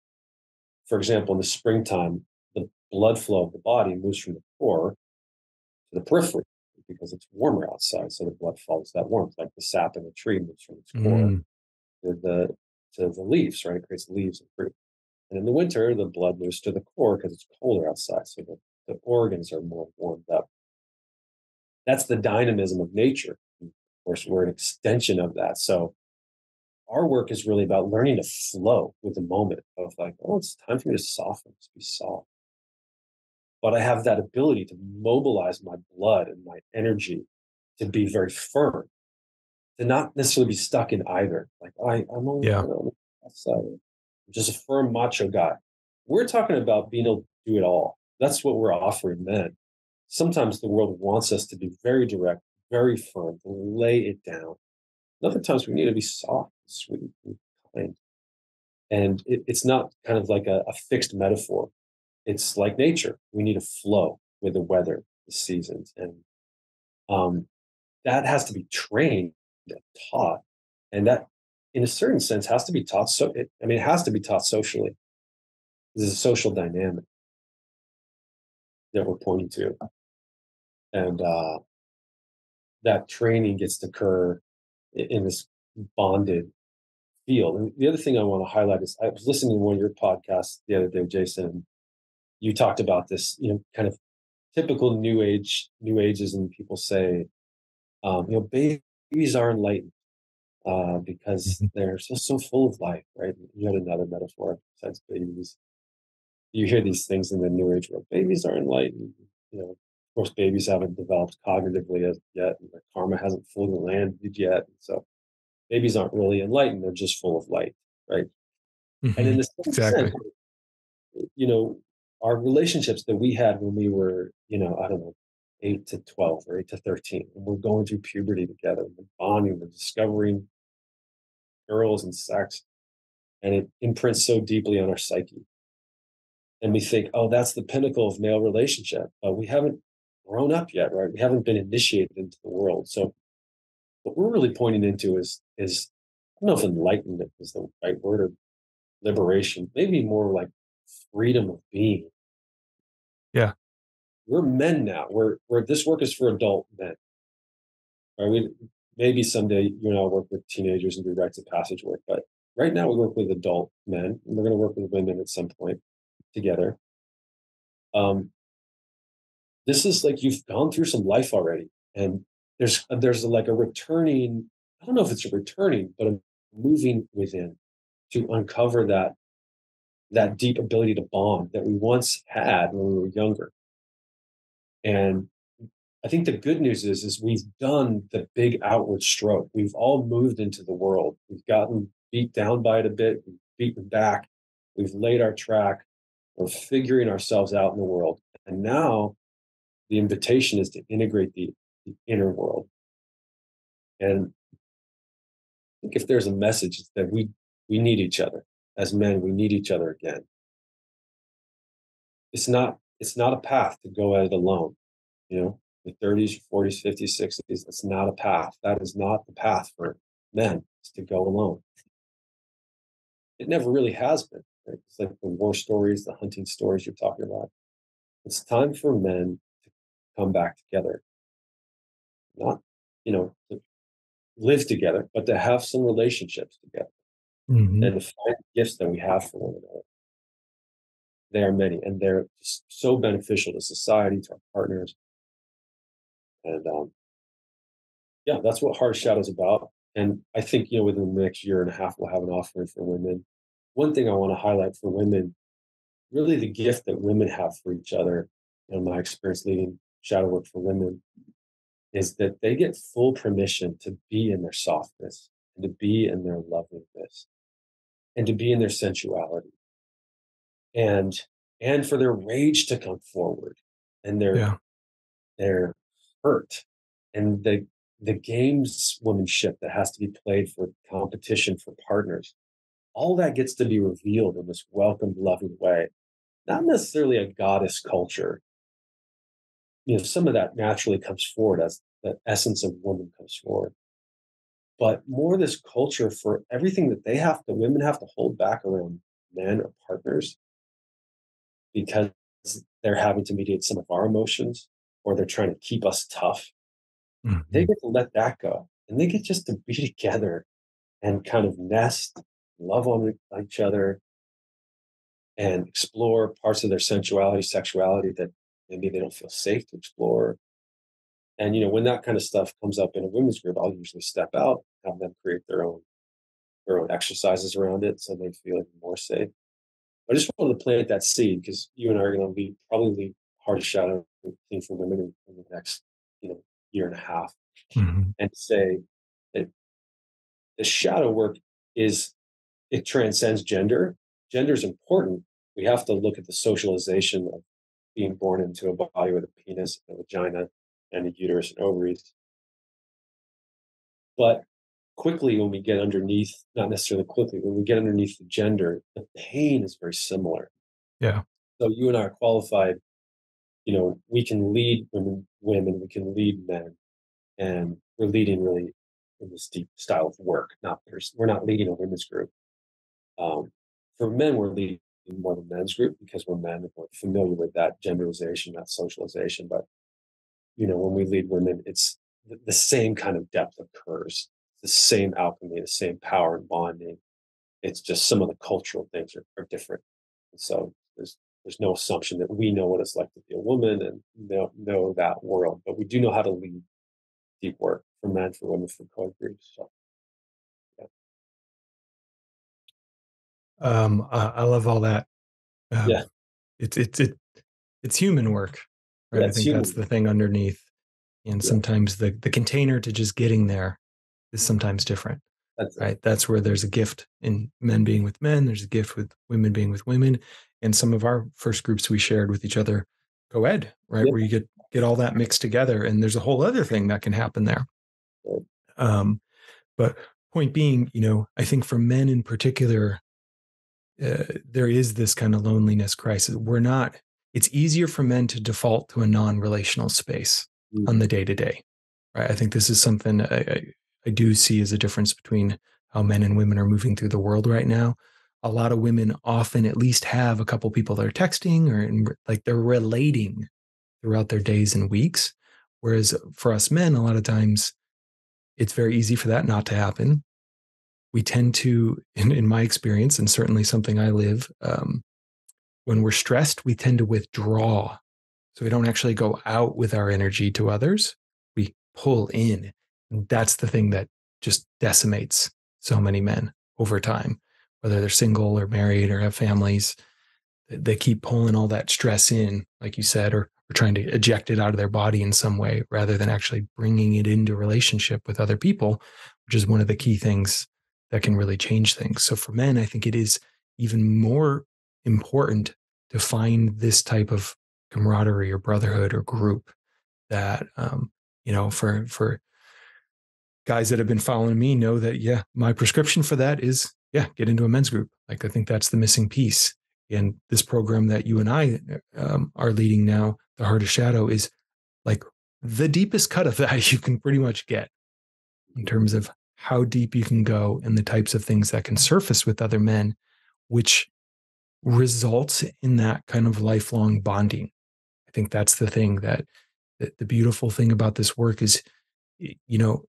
for example, in the springtime, the blood flow of the body moves from the core to the periphery because it's warmer outside. So the blood follows that warmth, like the sap in the tree moves from its core mm. to the to the leaves, right? It creates leaves and fruit. And in the winter, the blood moves to the core because it's colder outside. So the, the organs are more warmed up. That's the dynamism of nature. Of course, we're an extension of that. So our work is really about learning to flow with the moment of like, oh, it's time for me to soften, to be soft but I have that ability to mobilize my blood and my energy to be very firm, to not necessarily be stuck in either. Like I, I'm only yeah. on the side. I'm just a firm macho guy. We're talking about being able to do it all. That's what we're offering men. Sometimes the world wants us to be very direct, very firm, lay it down. Other times we need to be soft, sweet, and kind. And it, it's not kind of like a, a fixed metaphor it's like nature. We need to flow with the weather, the seasons, and um, that has to be trained, taught, and that, in a certain sense, has to be taught. So, it, I mean, it has to be taught socially. This is a social dynamic that we're pointing to, and uh, that training gets to occur in, this bonded field. And the other thing I want to highlight is I was listening to one of your podcasts the other day, Jason, you talked about this, you know, kind of typical new age, new ages, and people say, um, you know, babies are enlightened uh, because mm-hmm. they're so so full of life, right? You had another metaphor besides babies. You hear these things in the new age world. Babies are enlightened. You know, of course, babies haven't developed cognitively as yet, and the karma hasn't fully landed yet. So, babies aren't really enlightened; they're just full of light, right? Mm-hmm. And in mm-hmm. the exactly. sense, you know, our relationships that we had when we were, you know, I don't know, eight to 12 or eight to 13, and we're going through puberty together, we're bonding, we're discovering girls and sex. and it imprints so deeply on our psyche. And we think, oh, that's the pinnacle of male relationship. But we haven't grown up yet, right? We haven't been initiated into the world. So what we're really pointing into is is I don't know if enlightenment is the right word or liberation, maybe more like freedom of being. Yeah. We're men now. We're, we're this work is for adult men. Right? We, maybe someday you and I will work with teenagers and do rites of passage work, but right now we work with adult men and we're going to work with women at some point together. Um, this is like you've gone through some life already, and there's there's like a returning. I don't know if it's a returning, but a moving within to uncover that that deep ability to bond that we once had when we were younger. And I think the good news is, is we've done the big outward stroke. We've all moved into the world. We've gotten beat down by it a bit, we've beaten back, we've laid our track, we're figuring ourselves out in the world. And now the invitation is to integrate the, the inner world. And I think if there's a message, it's that we we need each other as men. We need each other again. It's not it's not a path to go at it alone. You know, the 30s, 40s, 50s, 60s. That's not a path. That is not the path for men. To go alone. It never really has been. Right? It's like the war stories, the hunting stories you're talking about. It's time for men to come back together. Not, you know, to live together, but to have some relationships together mm-hmm. and to find gifts that we have for one another. They are many, and they're so beneficial to society, to our partners. And um, yeah, that's what Heart Shadow is about. And I think, you know, within the next year and a half, we'll have an offering for women. One thing I want to highlight for women, really the gift that women have for each other, in my experience leading shadow work for women, is that they get full permission to be in their softness and to be in their loveliness and to be in their sensuality and and for their rage to come forward and their yeah. their hurt and the the games womanship that has to be played for competition for partners all that gets to be revealed in this welcomed loving way not necessarily a goddess culture. You know some of that naturally comes forward as the essence of woman comes forward. But more this culture for everything that they have to women have to hold back around men or partners because they're having to mediate some of our emotions or they're trying to keep us tough. Mm-hmm. they get to let that go and they get just to be together and kind of nest love on each other and explore parts of their sensuality sexuality that maybe they don't feel safe to explore and you know, when that kind of stuff comes up in a women's group, I'll usually step out, have them create their own their own exercises around it, so they feel even more safe. I just wanted to plant that seed because you and I are going to be probably Heart Shadow thing for women in, in, the next you know year and a half, mm-hmm. and say that the shadow work is it transcends gender. Gender is important. We have to look at the socialization of being born into a body with a penis and a vagina and a uterus and ovaries. But quickly, when we get underneath, not necessarily quickly, when we get underneath the gender, the pain is very similar. Yeah. So you and I are qualified. You know, we can lead women, women, we can lead men, and we're leading really in this deep style of work. Not we're not leading a women's group. Um, for men, we're leading more the men's group because we're men and we're familiar with that genderization, that socialization. But you know, when we lead women, it's the, the same kind of depth occurs, the same alchemy, the same power and bonding. It's just some of the cultural things are, are different. And so there's there's no assumption that we know what it's like to be a woman and know, know that world, but we do know how to lead deep work for men, for women, for co groups. So, Um, I, I love all that. Um, yeah, it's it's it, it's human work, Right. I think that's the thing underneath. And yeah. sometimes the, the container to just getting there is sometimes different. That's right. It. That's where there's a gift in men being with men. There's a gift with women being with women. And some of our first groups we shared with each other co-ed, right? Where you get get all that mixed together. And there's a whole other thing that can happen there. Um, but point being, you know, I think for men in particular, uh, there is this kind of loneliness crisis. We're not. It's easier for men to default to a non-relational space mm-hmm. on the day to day. Right. I think this is something I, I, I do see as a difference between how men and women are moving through the world right now. A lot of women often at least have a couple people that are texting or like they're relating throughout their days and weeks. Whereas for us men, a lot of times it's very easy for that not to happen. We tend to, in, in my experience, and certainly something I live, um, when we're stressed, we tend to withdraw. So we don't actually go out with our energy to others. We pull in. And that's the thing that just decimates so many men over time, whether they're single or married or have families. They keep pulling all that stress in, like you said, or or trying to eject it out of their body in some way rather than actually bringing it into relationship with other people, which is one of the key things that can really change things. So for men, I think it is even more important to find this type of camaraderie or brotherhood or group that um, you know for for guys that have been following me know that yeah my prescription for that is yeah get into a men's group like i think that's the missing piece and this program that you and i um, are leading now the heart of shadow is like the deepest cut of that you can pretty much get in terms of how deep you can go and the types of things that can surface with other men, which results in that kind of lifelong bonding. I think that's the thing that, that the beautiful thing about this work is, you know,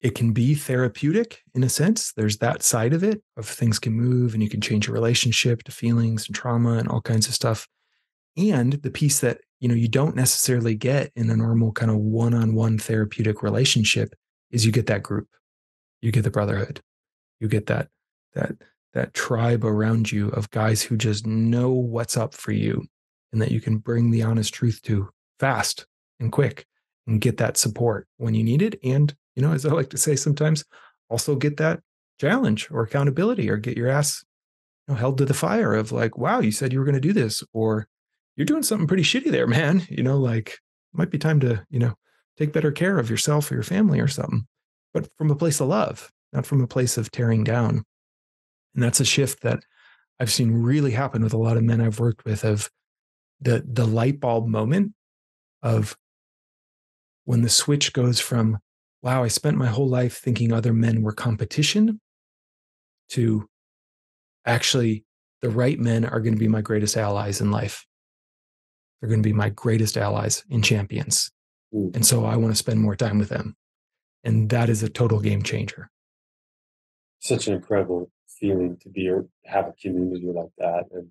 it can be therapeutic in a sense. There's that side of it of things can move and you can change your relationship to feelings and trauma and all kinds of stuff and the piece that you know you don't necessarily get in a normal kind of one-on-one therapeutic relationship is you get that group. You get the brotherhood. You get that that that tribe around you of guys who just know what's up for you and that you can bring the honest truth to fast and quick and get that support when you need it. And you know as i like to say sometimes also get that challenge or accountability or get your ass you know, held to the fire of like wow you said you were going to do this or you're doing something pretty shitty there, man. You know, like might be time to, you know, take better care of yourself or your family or something, but from a place of love, not from a place of tearing down. And that's a shift that I've seen really happen with a lot of men I've worked with of the the light bulb moment of when the switch goes from wow, I spent my whole life thinking other men were competition to actually the right men are going to be my greatest allies in life. They're going to be my greatest allies and champions. Mm. And so I want to spend more time with them. And that is a total game changer. Such an incredible feeling to be or have a community like that. And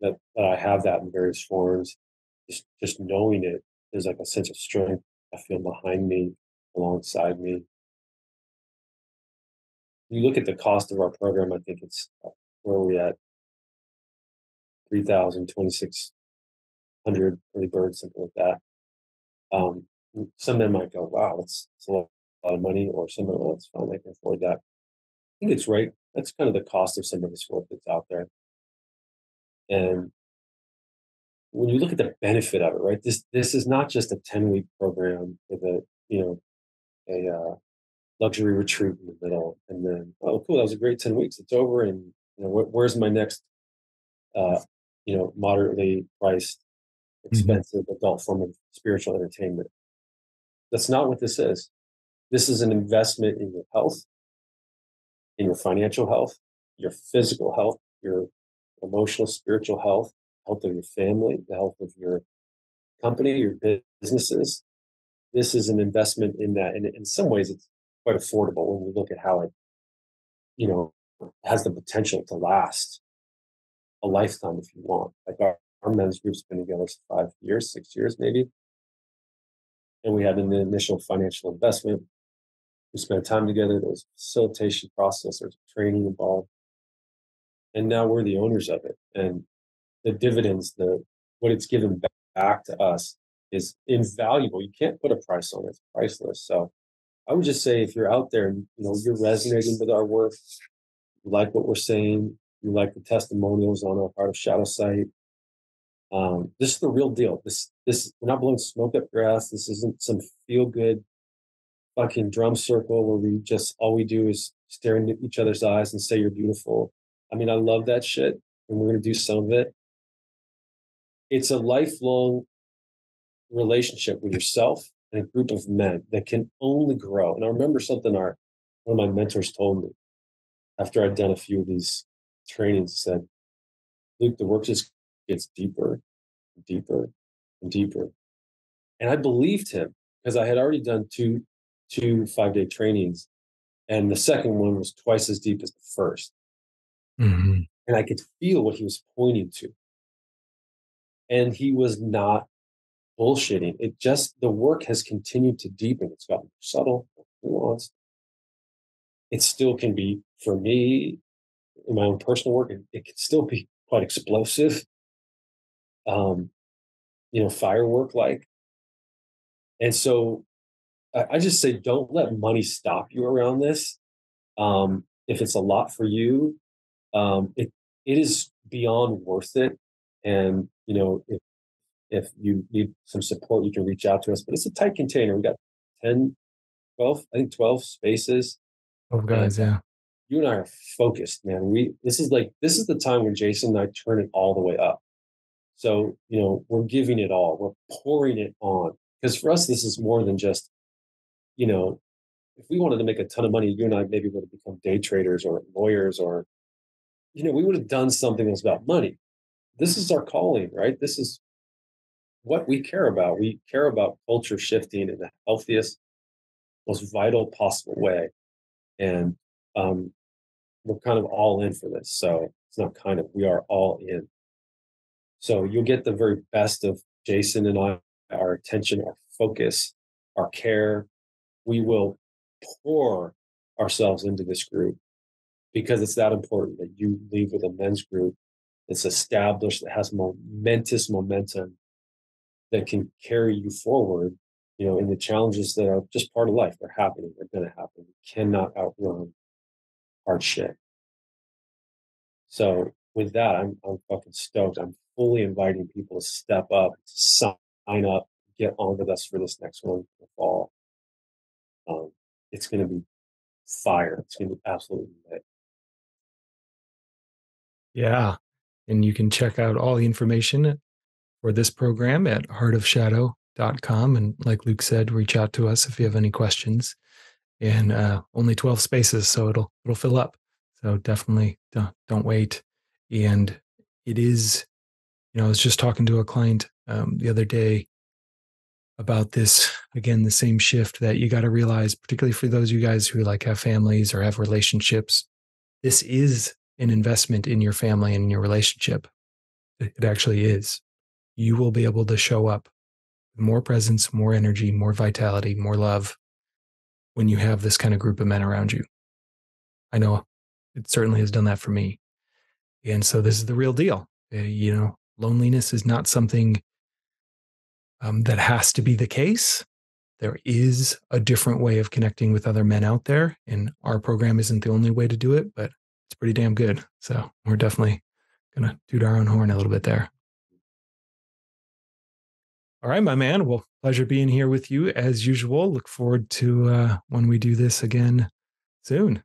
that, that I have that in various forms. Just just knowing it is like a sense of strength I feel behind me, alongside me. You look at the cost of our program, I think it's uh, where are we at? 3,000, 26 hundred early birds, something like that. Um, some men might go, "Wow, that's, that's a lot, of money," or some men, "Oh, it's fine, I can afford that." I think it's right. That's kind of the cost of some of this work that's out there. And when you look at the benefit of it, right? This this is not just a ten week program with a you know a uh, luxury retreat in the middle, and then oh cool, that was a great ten weeks. It's over, and you know wh- where's my next uh, you know moderately priced. Expensive mm-hmm. adult form of spiritual entertainment. That's not what this is. This is an investment in your health, in your financial health, your physical health, your emotional, spiritual health, health of your family, the health of your company, your businesses. This is an investment in that. And in some ways, it's quite affordable when we look at how it, you know, has the potential to last a lifetime if you want. Like our, our men's group's been together five years, six years maybe. And we had an initial financial investment. We spent time together. There was a facilitation process, there was training involved. And now we're the owners of it. And the dividends, the what it's given back to us is invaluable. You can't put a price on it. It's priceless. So I would just say if you're out there and you know you're resonating with our work, you like what we're saying, you like the testimonials on our Heart of Shadow site, um, this is the real deal. This this we're not blowing smoke up your ass. This isn't some feel good fucking drum circle where we just all we do is stare into each other's eyes and say you're beautiful. I mean, I love that shit, and we're gonna do some of it. It's a lifelong relationship with yourself and a group of men that can only grow. And I remember something our one of my mentors told me after I'd done a few of these trainings. Said, "Luke, the work just gets deeper, and deeper, and deeper." And I believed him because I had already done two two five day trainings, and the second one was twice as deep as the 1st hmm and I could feel what he was pointing to. And he was not bullshitting. It just the work has continued to deepen. It's gotten more subtle, nuanced. It still can be for me in my own personal work. It, it can still be quite explosive, um, you know, firework like. And so I, I just say, don't let money stop you around this. Um, if it's a lot for you, um, it it is beyond worth it. And you know, if if you need some support, you can reach out to us. But it's a tight container. We got 10, 12, I think 12 spaces. Oh, guys, yeah. you and I are focused, man. We this is like this is the time when Jason and I turn it all the way up. So, you know, we're giving it all. We're pouring it on. Because for us, this is more than just, you know, if we wanted to make a ton of money, you and I maybe would have become day traders or lawyers or, you know, we would have done something that's about money. This is our calling, right? This is what we care about. We care about culture shifting in the healthiest, most vital possible way. And um, we're kind of all in for this. So it's not kind of, we are all in. So you'll get the very best of Jason and I, our attention, our focus, our care. We will pour ourselves into this group because it's that important that you leave with a men's group that's established, that has momentous momentum that can carry you forward, you know, in the challenges that are just part of life. They're happening, they're going to happen. You cannot outrun hard shit. So with that, I'm I'm fucking stoked. I'm fully inviting people to step up, to sign up, get on with us for this next one in the fall. Um, it's going to be fire. It's going to be absolutely lit. Yeah. And you can check out all the information for this program at heartofshadow.com. And like Luke said, reach out to us if you have any questions. And uh, only 12 spaces, so it'll it'll fill up. So definitely don't, don't wait. And it is, you know, I was just talking to a client um, the other day about this again the same shift that you got to realize particularly for those of you guys who like have families or have relationships this is an investment in your family and in your relationship. It actually is. You will be able to show up more presence more energy more vitality more love when you have this kind of group of men around you. I know it certainly has done that for me. And so this is the real deal. Uh, you know loneliness is not something um, that has to be the case. There is a different way of connecting with other men out there, and our program isn't the only way to do it, but it's pretty damn good. So we're definitely gonna toot our own horn a little bit there. All right, my man. Well, pleasure being here with you as usual. Look forward to uh, when we do this again soon.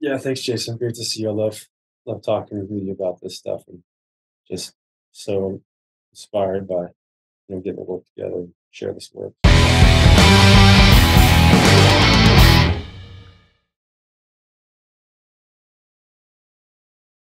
Yeah, thanks, Jason. Great to see you. I love love talking with you about this stuff and just so inspired by you know getting to work together and share this work.